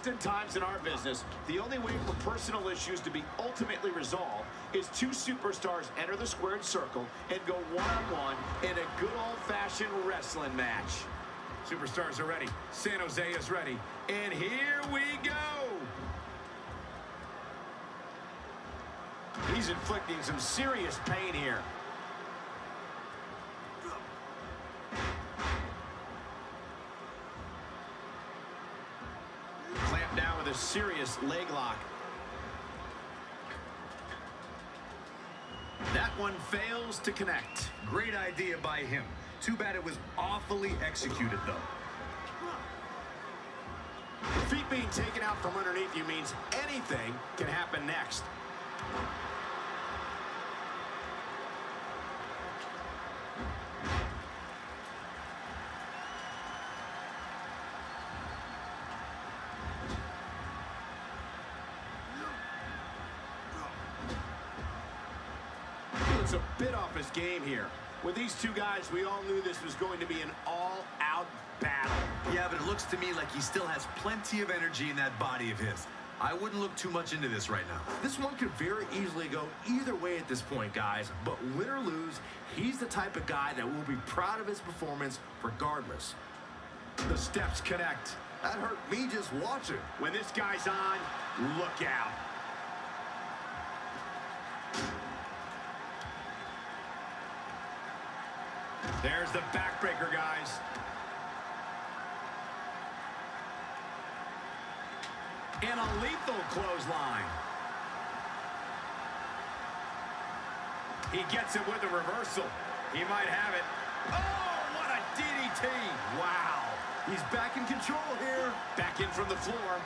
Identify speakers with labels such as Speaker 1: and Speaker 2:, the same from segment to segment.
Speaker 1: Oftentimes in our business, the only way for personal issues to be ultimately resolved is two superstars enter the squared circle and go one-on-one -on -one in a good old-fashioned wrestling match.
Speaker 2: Superstars are ready. San Jose is ready. And here we go.
Speaker 1: He's inflicting some serious pain here. A serious leg lock. That one fails to connect.
Speaker 2: Great idea by him. Too bad it was awfully executed, though.
Speaker 1: Feet being taken out from underneath you means anything can happen next. Looks a bit off his game here. With these two guys, we all knew this was going to be an all-out battle.
Speaker 2: Yeah, but it looks to me like he still has plenty of energy in that body of his. I wouldn't look too much into this right now.
Speaker 3: This one could very easily go either way at this point, guys. But win or lose, he's the type of guy that will be proud of his performance regardless.
Speaker 1: The steps connect.
Speaker 3: That hurt me just watching.
Speaker 1: When this guy's on, look out. There's the backbreaker, guys. And a lethal clothesline. He gets it with a reversal. He might have it. Oh, what a DDT. Wow.
Speaker 3: He's back in control here.
Speaker 1: Back in from the floor.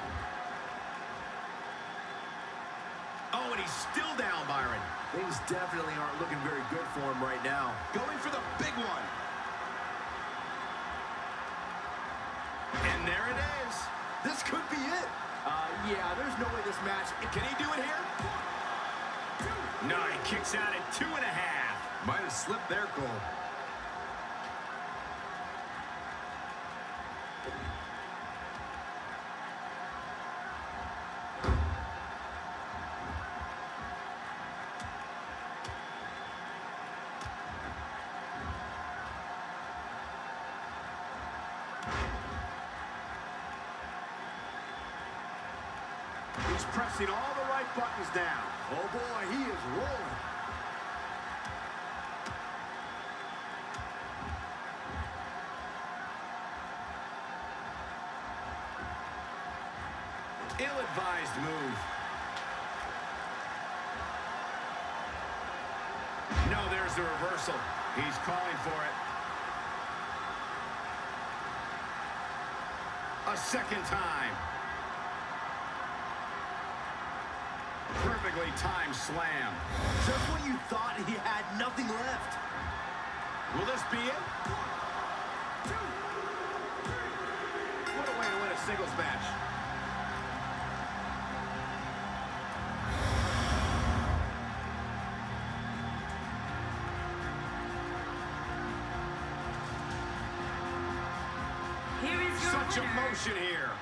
Speaker 1: Oh, and he's still down, Byron.
Speaker 3: Things definitely aren't looking very good for him right now.
Speaker 1: Going for the big one. There it is.
Speaker 3: This could be it. Uh, yeah, there's no way this match...
Speaker 1: Can he do it here? No, he kicks out at two and a half.
Speaker 2: Might have slipped there, Cole.
Speaker 1: He's pressing all the right buttons down.
Speaker 3: Oh, boy, he is rolling.
Speaker 1: Ill-advised move. No, there's the reversal. He's calling for it. A second time. Perfectly timed slam.
Speaker 3: Just when you thought he had nothing left.
Speaker 1: Will this be it? What a way to win a singles match.
Speaker 4: Here is your
Speaker 1: Such
Speaker 4: winner.
Speaker 1: emotion here.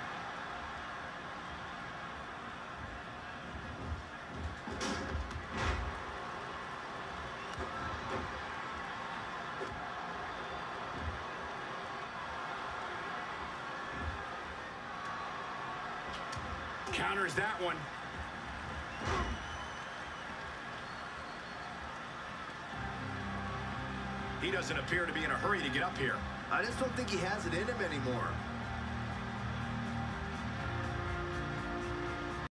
Speaker 1: Counters that one. He doesn't appear to be in a hurry to get up here.
Speaker 3: I just don't think he has it in him anymore.